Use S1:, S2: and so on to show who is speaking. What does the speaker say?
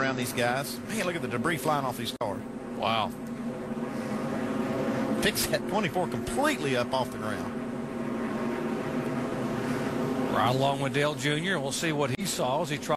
S1: around these guys. Man, look at the debris flying off these cars.
S2: Wow.
S1: Picks that 24 completely up off the ground.
S2: Right along with Dale Jr. We'll see what he saw as he tried.